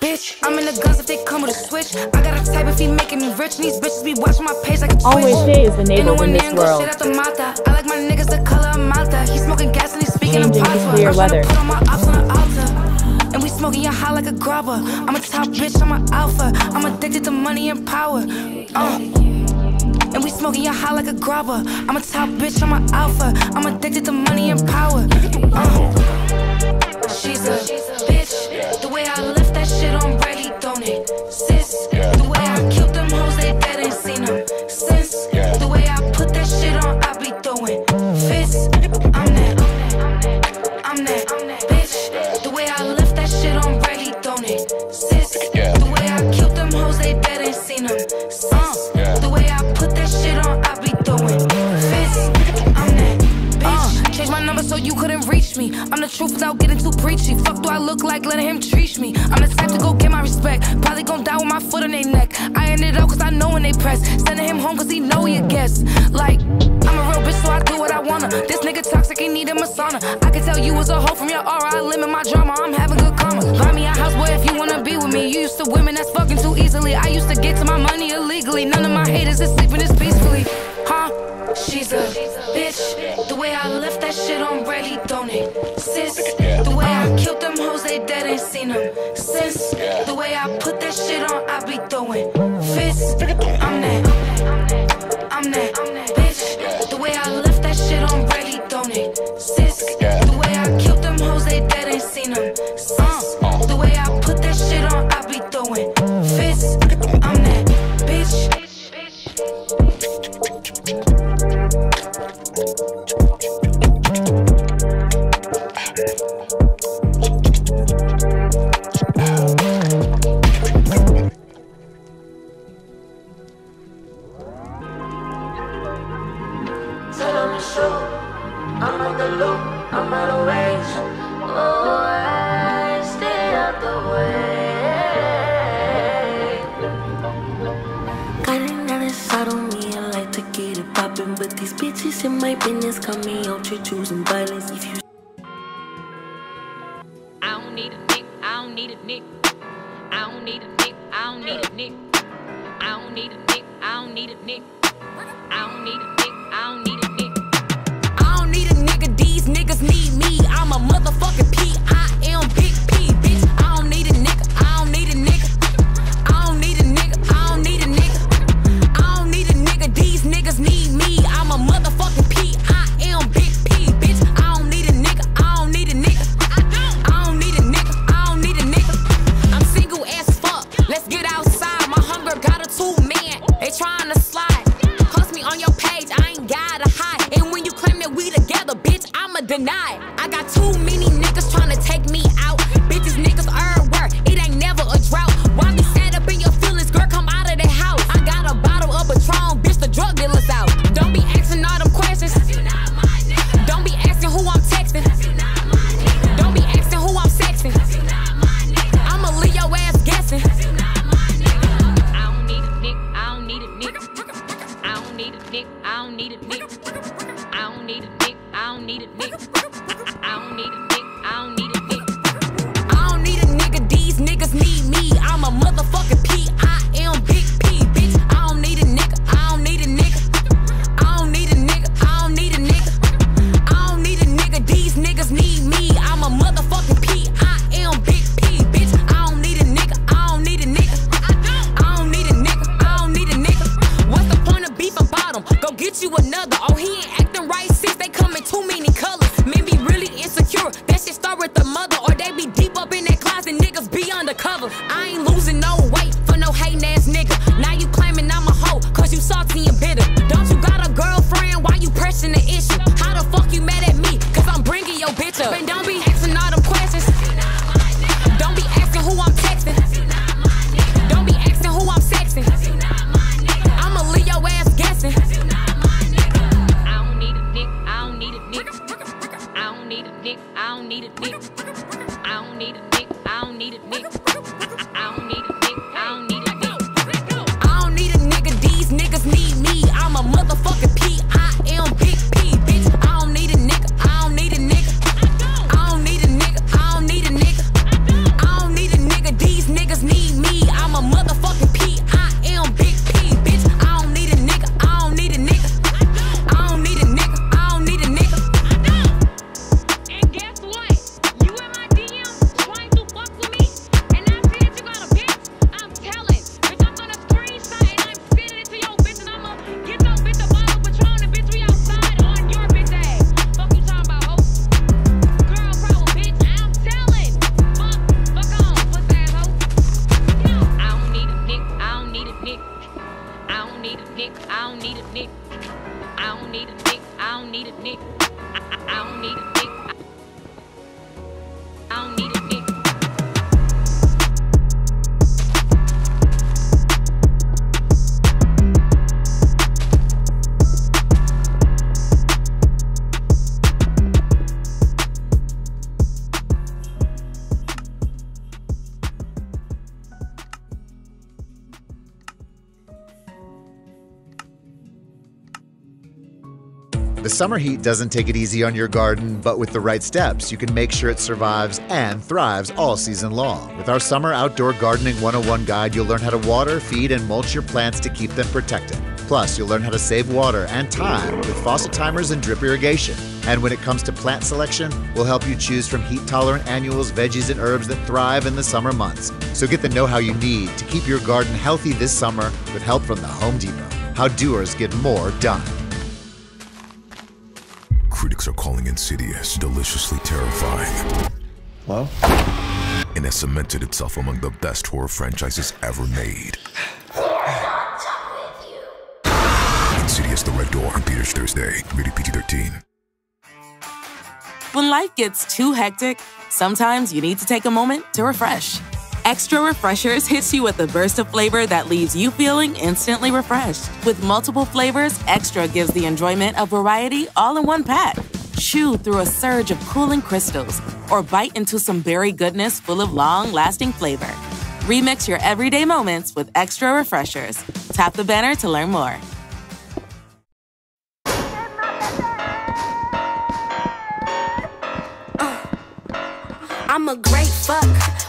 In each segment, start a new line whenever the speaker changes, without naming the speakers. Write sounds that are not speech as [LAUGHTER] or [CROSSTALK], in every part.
Bitch, I'm in the guns if they come with a switch. I got a type if he making me rich. And these bitches be watching my page like a twitch.
Always Shay is enabled in this world.
Shit out the Malta. I like my niggas the color of Malta. He's smoking gas and he's speaking in
Changing
patois.
nuclear
I'm tryna
weather.
put on my ops on the altar. And we smoking your high like a grubber. I'm a top bitch, I'm an alpha. I'm addicted to money and power. Uh. And we smoking your high like a grubber. I'm a top bitch, I'm an alpha. I'm addicted to money and power. Without getting too preachy. Fuck do I look like letting him treat me? I'm the type to go get my respect. Probably gon' die with my foot in their neck. I ended up cause I know when they press. Sending him home cause he know he a guest. Like, I'm a real bitch so I do what I wanna. This nigga toxic, he need a sauna. I can tell you was a hoe from your aura. I limit my drama, I'm having good karma. Buy me a house, boy, if you wanna be with me. You used to women that's fucking too easily. I used to get to my money illegally. None of my haters is sleeping this peacefully. Huh? She's a bitch. The way I left that shit on ready, don't it? Sis. The way I killed them hoes, they dead ain't seen them since. The way I put that shit on, I be throwing fists. I'm that. I'm that. Bitch. The way I left that shit on ready, don't it? Sis.
In my business got me out here choosing violence. If you
I don't need a nick, I don't need a nick. I don't need a nick, I don't need a nick. I don't need a nick, I don't need a nick. I don't need a They trying to slide. Post me on your page, I ain't gotta hide. And when you claim that we together, bitch, I'ma deny. I got too many niggas trying to take me The
summer heat doesn't take it easy on your garden, but with the right steps, you can make sure it survives and thrives all season long. With our Summer Outdoor Gardening 101 guide, you'll learn how to water, feed, and mulch your plants to keep them protected. Plus, you'll learn how to save water and time with faucet timers and drip irrigation. And when it comes to plant selection, we'll help you choose from heat tolerant annuals, veggies, and herbs that thrive in the summer months. So get the know how you need to keep your garden healthy this summer with help from the Home Depot. How doers get more done.
Critics are calling Insidious deliciously terrifying.
Hello?
And has cemented itself among the best horror franchises ever made. Insidious The Red Door on theaters Thursday. Rated PG-13.
When life gets too hectic, sometimes you need to take a moment to refresh. Extra Refreshers hits you with a burst of flavor that leaves you feeling instantly refreshed. With multiple flavors, Extra gives the enjoyment of variety all in one pack. Chew through a surge of cooling crystals or bite into some berry goodness full of long lasting flavor. Remix your everyday moments with Extra Refreshers. Tap the banner to learn more.
I'm a great fuck,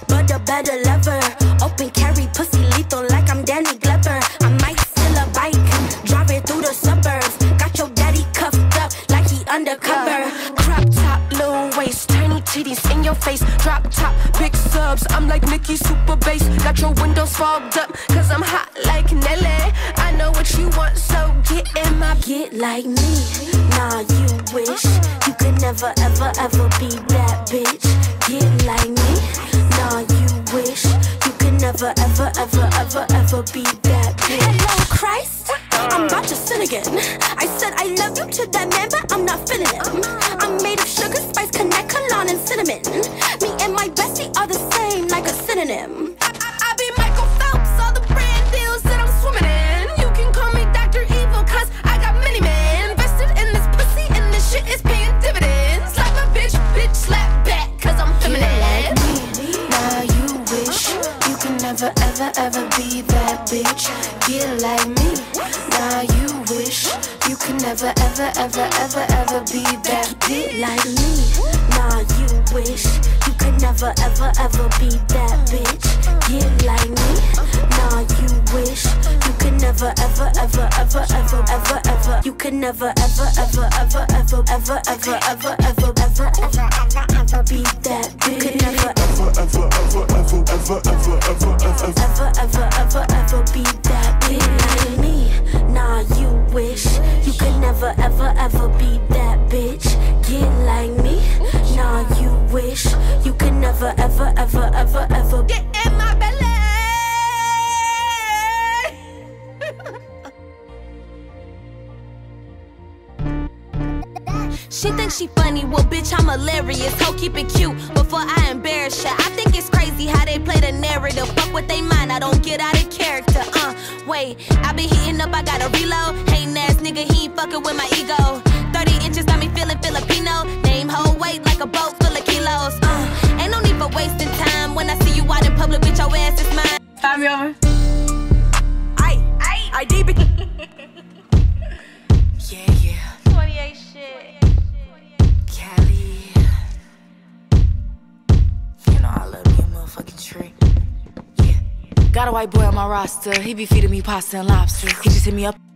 but a better lover. Open carry pussy lethal like I'm Danny Glover. I might steal a bike, drive it through the suburbs. Got your daddy cuffed up like he undercover. Crop top, low waist, tiny titties in your face. Drop top, big subs. I'm like Nicki Super Bass. Got your windows fogged up, cause I'm hot like Nelly. I know what you want, so get in my get like me. Nah, you wish you could never, ever, ever be ever, ever, ever, ever be that bitch. Hello, Christ. I'm about to sin again. I said I love you to that man, but I'm not feeling him. Uh-huh. I'm made of sugar, spice, connect, cologne, and cinnamon. Could never, ever, ever, ever, ever, ever, ever, ever, ever, ever, ever, ever, ever be that bitch. Could never, ever, ever, ever, ever, ever, ever, ever, ever, ever, ever, ever, be that bitch like me. Nah, you wish you could never, ever, ever be that bitch. Get like me. Nah, you wish you could never, ever, ever, ever,
mine.
Time you over.
Aye, aye, I deep. [LAUGHS]
Yeah, yeah.
28 shit.
Cali. You know I love me a motherfucking tree. Yeah. Got a white boy on my roster. He be feeding me pasta and lobster. He just hit me up.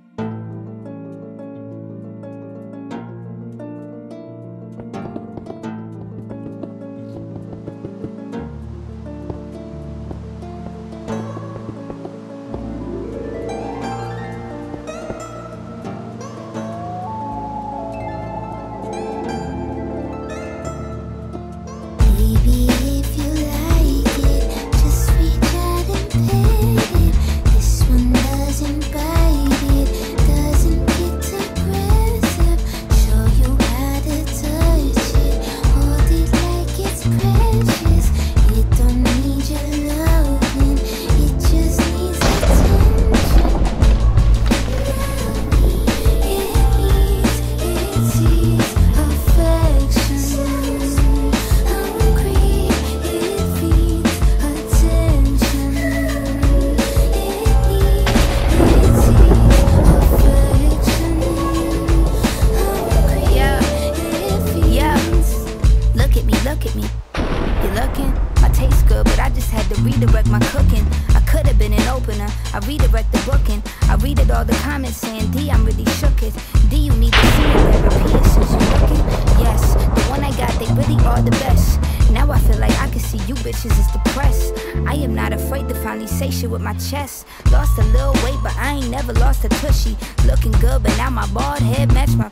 Shit with my chest. Lost a little weight, but I ain't never lost a tushy. Looking good, but now my bald head match my.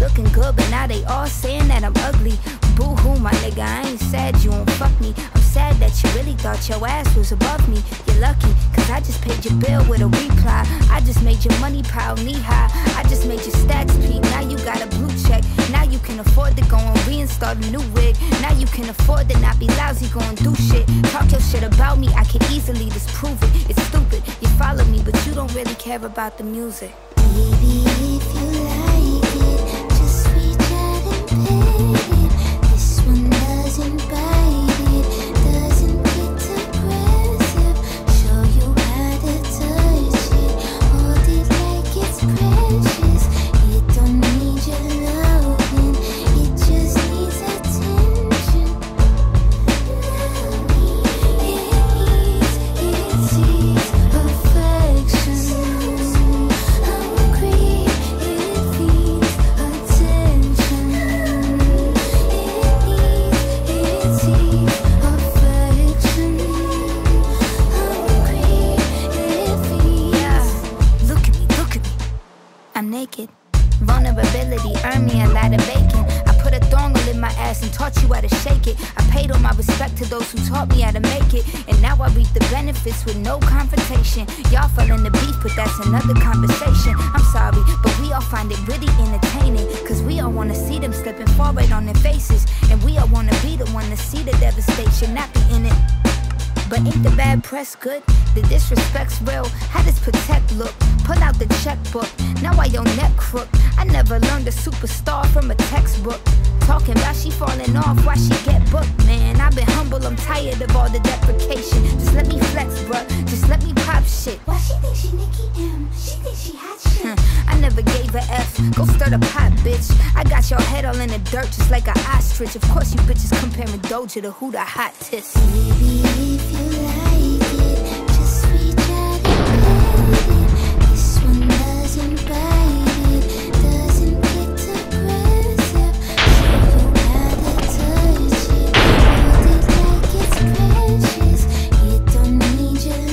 Looking good, but now they all saying that I'm ugly. Boo hoo, my nigga, I ain't sad you won't fuck me. I'm sad that you really thought your ass was above me. You're lucky, cause I just paid your bill with a reply. I just made your money pile knee high. I just made your stats peak. Now you got a blue you can afford to go and reinstall a new wig. Now you can afford to not be lousy, go and do shit. Talk your shit about me, I can easily disprove it. It's stupid. You follow me, but you don't really care about the music.
Baby,
benefits with no confrontation. Y'all fell in the beef, but that's another conversation. I'm sorry, but we all find it really entertaining. Cause we all wanna see them slipping forward on their faces. And we all wanna be the one to see the devastation, not be in it. But ain't the bad press good? The disrespect's real. How does protect look? Pull out the checkbook. Now I your neck crook. I never learned a superstar from a textbook. Talking about she falling off, why she get booked, man. I've been humble, I'm tired of all the deprecation. Just let me flex, bruh. Just let me pop shit.
Why she think she Nicki M? She think she hot shit.
I never gave a F. Go stir the pot, bitch. I got your head all in the dirt just like an ostrich. Of course, you bitches comparing Doja to who the hot tits.
Baby, if